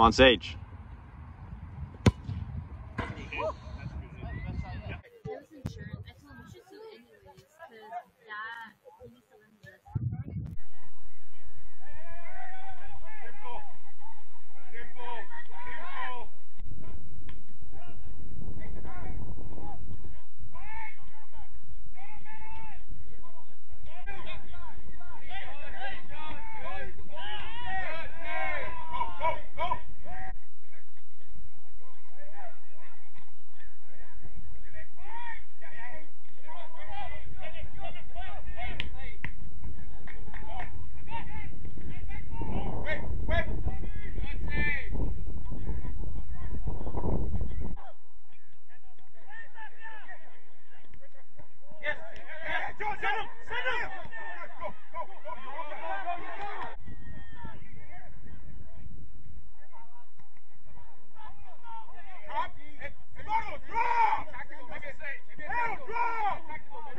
on Sage.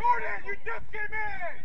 Jordan, you just came in!